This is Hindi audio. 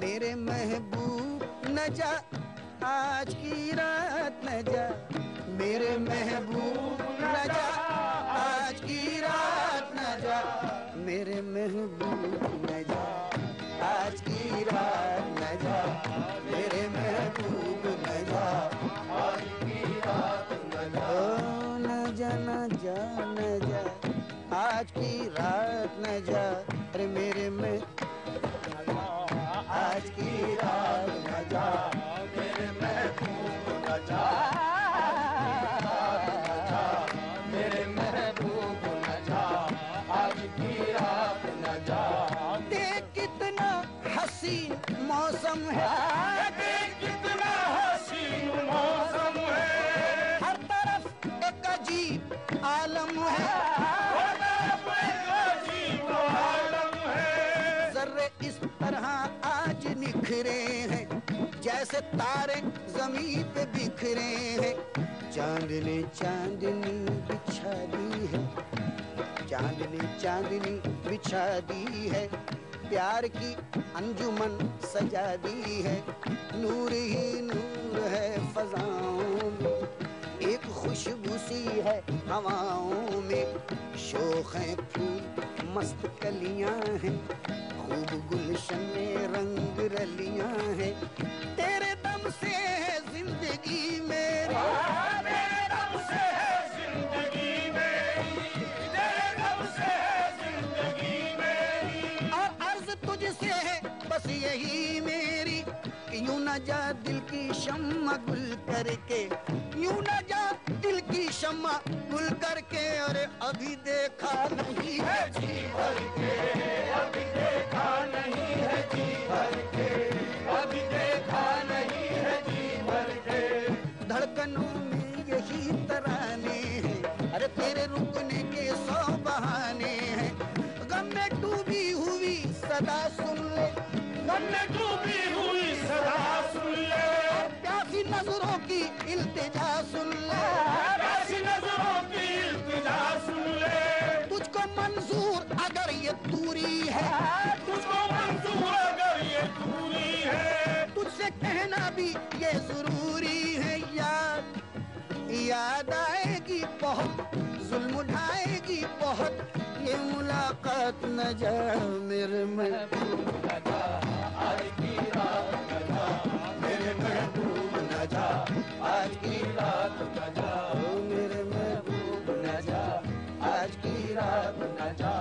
मेरे महबूब न जा, आज की रात न जा। मेरे महबूब न जा, आज की रात न जा। मेरे महबूब न जा, आज की आज की रात न जा अरे मेरे में। आज की रात न जा मेरे महबूब न जा मेरे महबूब न जा आज की रात न जा देख कितना हसीन मौसम है। कितना हसीन मौसम हर तरफ़ एक अजीब आलम है। इस तरह आज निखरे हैं। जैसे तारे ज़मीन पे बिखरे हैं। चाँद ने चांदनी बिछा दी है। चाँद ने चांदनी बिछा दी है। प्यार की अंजुमन सजा दी है। नूर ही नूर है फजाओं में। एक खुशबू सी है हवाओं में। शोख है फूल, मस्त कलियाँ हैं। खूब गुलशन में रंग रलिया हैं। तेरे दम से है ज़िंदगी मेरी। यही मेरी। कि यूँ न जा दिल की शम्मा गुल करके। यूँ ना जा दिल की शम्मा गुल करके। अरे अभी देखा नहीं है जी भर के। इल्तिजा सुन ले। प्यासी नज़रों की इल्तिजा सुन ले। तुझको मंजूर अगर ये दूरी है। तुझको मंजूर अगर ये दूरी है। तुझसे कहना भी ये ज़रूरी है याद। याद आएगी बहुत जुल्म उठाएगी बहुत। ये मुलाकात न जा मेरे महबूब आज की रात न जा मेरे महबूब न जा आज की रात न जा